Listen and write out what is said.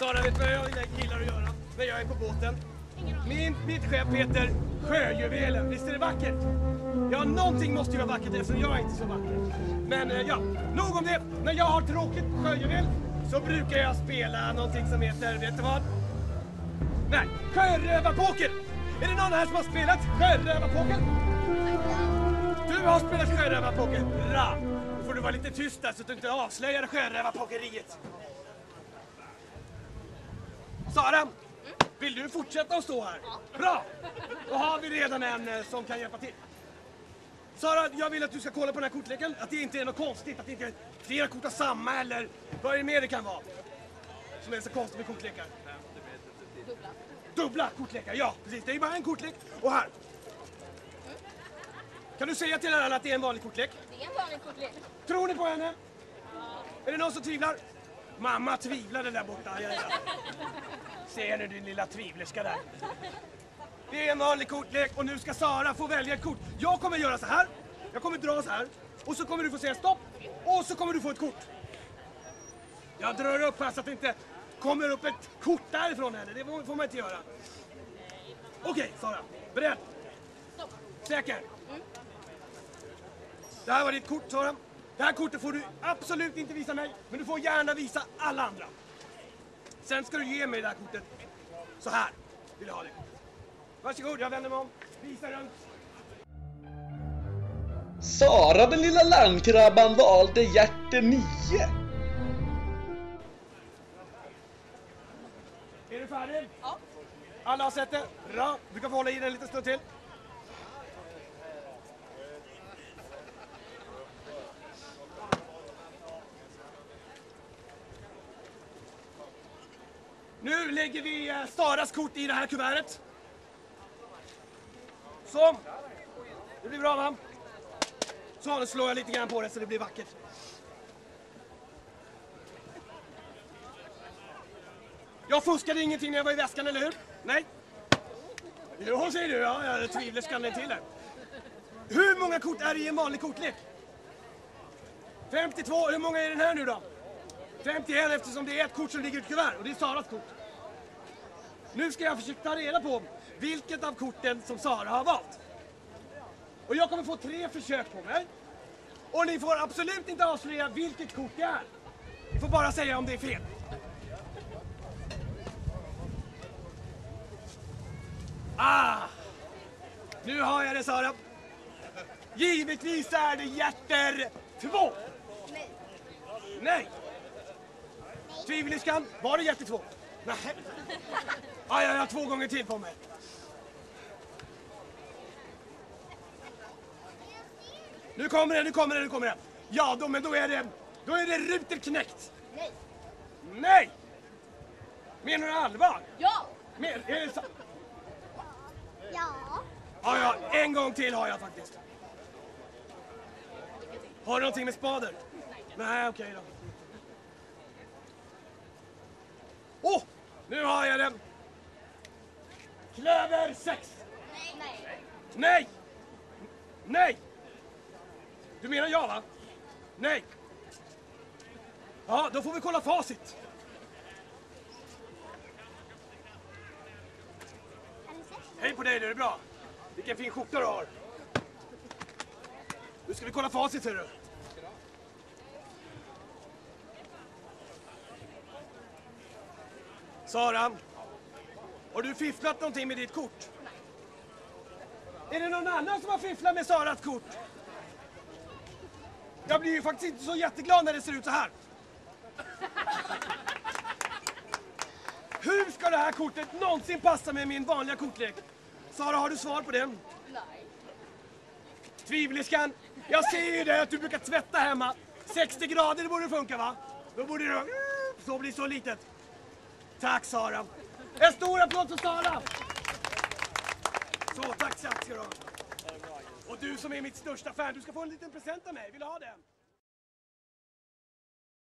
Sara, vet du vad jag gillar att göra när jag är på båten? Min, mitt skepp heter Sjöjuvelen. Visst är det vackert? Ja, någonting måste ju vara vackert eftersom jag är inte så vacker. Men eh, ja, nog om det. När jag har tråkigt på Sjöjuvel så brukar jag spela någonting som heter, vet du vad? Nej, sjörövarpoker! Är det någon här som har spelat sjörövarpoker? Du har spelat sjörövarpoker? Bra! Då får du vara lite tyst där så att du inte avslöjar sjörövarpokeriet. Sara, vill du fortsätta att stå här? Bra! Då har vi redan en eh, som kan hjälpa till. Sara, jag vill att du ska kolla på den här kortleken. Att det inte är något konstigt, att det inte är flera kort av samma eller vad är det mer det kan vara? Som är så konstigt med kortlekar. Dubbla. Dubbla kortlekar, ja precis. Det är bara en kortlek. Och här. Kan du säga till alla att det är en vanlig kortlek? Det är en vanlig kortlek. Tror ni på henne? Är det någon som tvivlar? Mamma tvivlade där borta. Ja, ja. Ser du din lilla tvivlerska där? Det är en vanlig kortlek och nu ska Sara få välja ett kort. Jag kommer göra så här. Jag kommer dra så här. Och så kommer du få säga stopp. Och så kommer du få ett kort. Jag drar upp här så att det inte kommer upp ett kort därifrån henne. Det får man inte göra. Okej, Sara. Beredd? Säker? Det här var ditt kort, Sara. Det här kortet får du absolut inte visa mig, men du får gärna visa alla andra. Sen ska du ge mig det här kortet. Så här vill jag ha det. Varsågod, jag vänder mig om. Visa runt. Sara den lilla landkrabban valde hjärte 9. Är du färdig? Ja. Alla har sett det? Bra. Du kan få hålla i den en liten stund till. Nu lägger vi eh, Saras kort i det här kuvertet. Så. Det blir bra va? Så, nu slår jag lite grann på det så det blir vackert. Jag fuskade ingenting när jag var i väskan, eller hur? Nej? Jo, säger du. Ja, jag tvivlar skallen till det. Hur många kort är det i en vanlig kortlek? 52. Hur många är den här nu då? 51 eftersom det är ett kort som ligger i ett kuvert och det är Saras kort. Nu ska jag försöka ta reda på vilket av korten som Sara har valt. Och jag kommer få tre försök på mig. Och ni får absolut inte avslöja vilket kort det är. Ni får bara säga om det är fel. Ah! Nu har jag det Sara. Givetvis är det hjärter två. Nej. Nej. Tvivlerskan, var det hjärter två? Nej. Ah, jag har två gånger till på mig. Nu kommer det, nu kommer det, nu kommer det. Ja, då, men då är det, då är det ruterknäckt. Nej. Nej! Menar du allvar? Ja. Men, är det så? Ja. Ja, ja, en gång till har jag faktiskt. Har du någonting med spader? Nej, okej då. Åh! nu har jag den! Klöver 6! Nej. Nej! Nej! Du menar jag, va? Nej! Ja, då får vi kolla facit. Hej på dig, det är bra. Vilken fin skjorta du har. Nu ska vi kolla facit, ser du. Sara, har du fifflat någonting med ditt kort? Är det någon annan som har fifflat med Saras kort? Jag blir ju faktiskt inte så jätteglad när det ser ut så här. Hur ska det här kortet någonsin passa med min vanliga kortlek? Sara, har du svar på det? Nej. Tvivlerskan, jag ser ju det att du brukar tvätta hemma. 60 grader, borde funka va? Då borde det så bli så litet. Tack Sara. En stor applåd för Sara! Så, tack så ska du ha. Och du som är mitt största fan, du ska få en liten present av mig. Vill du ha den?